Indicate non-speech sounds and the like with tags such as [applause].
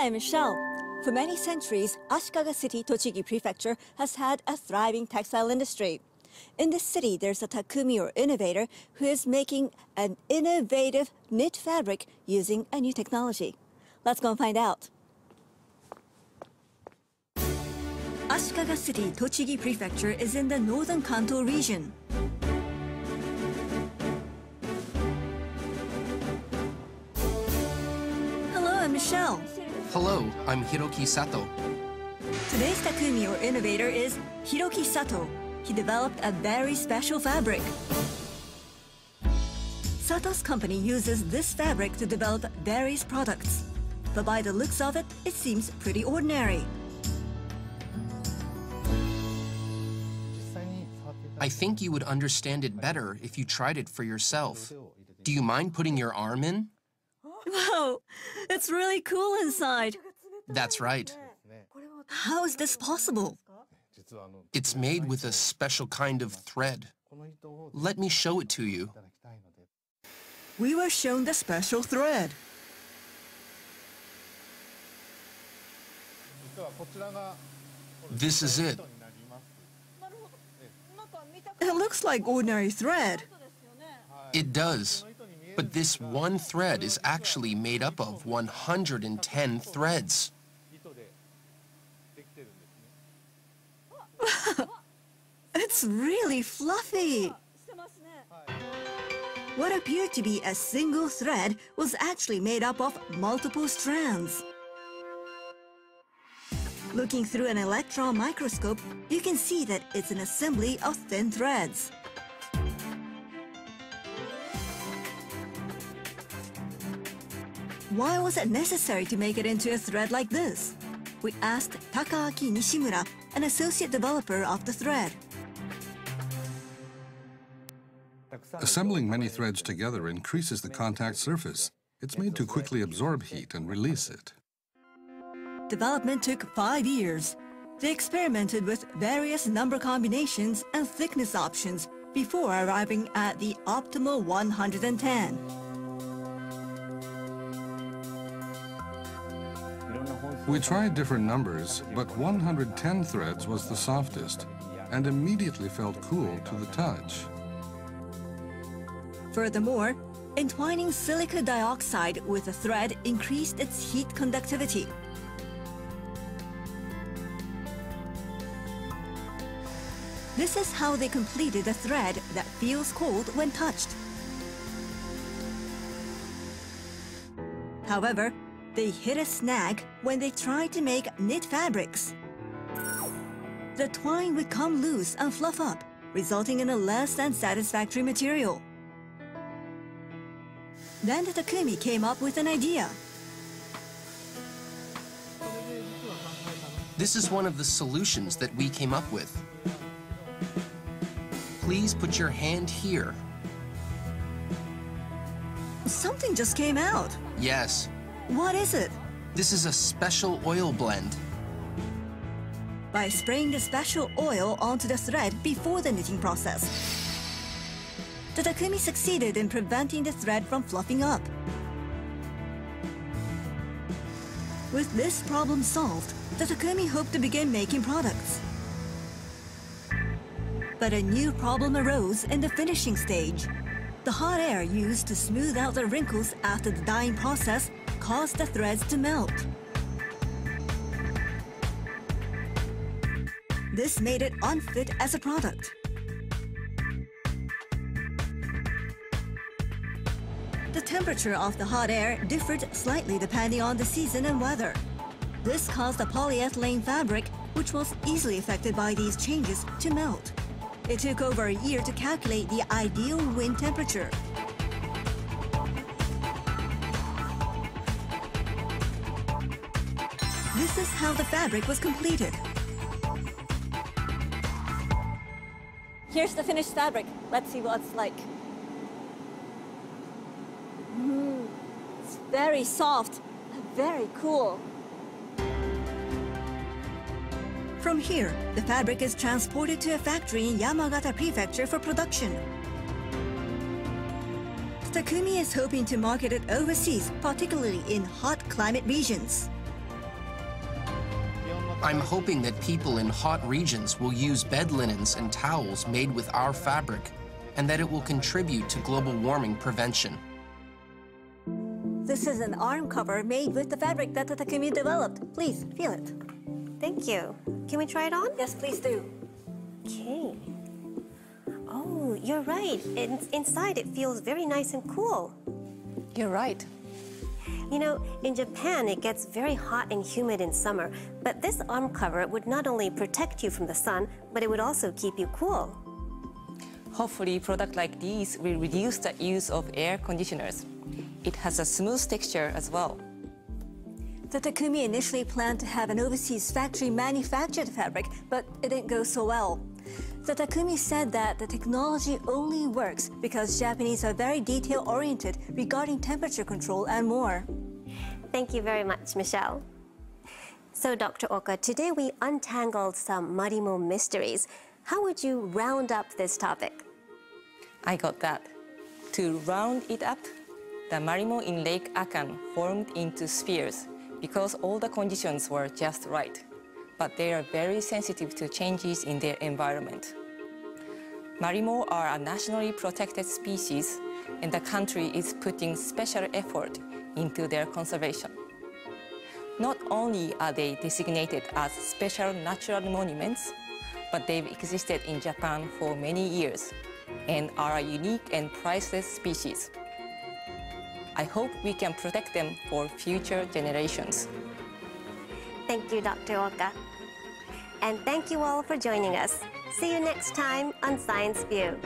Hi, I'm Michelle. For many centuries, Ashikaga City, Tochigi Prefecture has had a thriving textile industry. In this city, there's a Takumi or innovator who is making an innovative knit fabric using a new technology. Let's go and find out. Ashikaga City, Tochigi Prefecture is in the northern Kanto region. Hello, I'm Michelle. Hello, I'm Hiroki Sato. Today's Takumi or innovator is Hiroki Sato. He developed a very special fabric. Sato's company uses this fabric to develop various products. But by the looks of it, it seems pretty ordinary. I think you would understand it better if you tried it for yourself. Do you mind putting your arm in? Wow, it's really cool inside. That's right. How is this possible? It's made with a special kind of thread. Let me show it to you. We were shown the special thread. This is it. It looks like ordinary thread. It does. But this one thread is actually made up of 110 threads. [laughs] It's really fluffy. What appeared to be a single thread was actually made up of multiple strands. Looking through an electron microscope, you can see that it's an assembly of thin threads. Why was it necessary to make it into a thread like this? We asked Takaaki Nishimura, an associate developer of the thread. Assembling many threads together increases the contact surface. It's made to quickly absorb heat and release it. Development took five years. They experimented with various number combinations and thickness options before arriving at the optimal 110. We tried different numbers, but 110 threads was the softest and immediately felt cool to the touch. Furthermore, entwining silica dioxide with a thread increased its heat conductivity. This is how they completed a thread that feels cold when touched. However, they hit a snag when they tried to make knit fabrics. The twine would come loose and fluff up, resulting in a less than satisfactory material. Then the Takumi came up with an idea. This is one of the solutions that we came up with. Please put your hand here. Something just came out. Yes, What is it? this is a special oil blend. By spraying the special oil onto the thread before the knitting process. The Takumi succeeded in preventing the thread from fluffing up. With this problem solved, the Takumi hoped to begin making products. But a new problem arose in the finishing stage. The hot air used to smooth out the wrinkles after the dyeing process caused the threads to melt. This made it unfit as a product. The temperature of the hot air differed slightly depending on the season and weather. This caused the polyethylene fabric, which was easily affected by these changes, to melt. It took over a year to calculate the ideal wind temperature. This is how the fabric was completed. Here's the finished fabric. Let's see what it's like. Mm, it's very soft, very cool. From here, the fabric is transported to a factory in Yamagata Prefecture for production. Takumi is hoping to market it overseas, particularly in hot climate regions. I'm hoping that people in hot regions will use bed linens and towels made with our fabric, and that it will contribute to global warming prevention. This is an arm cover made with the fabric that the Takumi developed. Please feel it. Thank you. Can we try it on? Yes, please do. Okay. Oh, you're right. In, inside it feels very nice and cool. You're right. You know, in Japan it gets very hot and humid in summer, but this arm cover would not only protect you from the sun, but it would also keep you cool. Hopefully, products like these will reduce the use of air conditioners. It has a smooth texture as well. The Takumi initially planned to have an overseas factory manufacture the fabric, but it didn't go so well. The Takumi said that the technology only works because Japanese are very detail oriented regarding temperature control and more. Thank you very much, Michelle. So, Dr. Oka, today we untangled some Marimo mysteries. How would you round up this topic? I got that. To round it up, the Marimo in Lake Akan formed into spheres because all the conditions were just right, but they are very sensitive to changes in their environment. Marimo are a nationally protected species, and the country is putting special effort into their conservation. Not only are they designated as special natural monuments, but they've existed in Japan for many years and are a unique and priceless species. I hope we can protect them for future generations. Thank you, Dr. Oka. And thank you all for joining us. See you next time on Science View.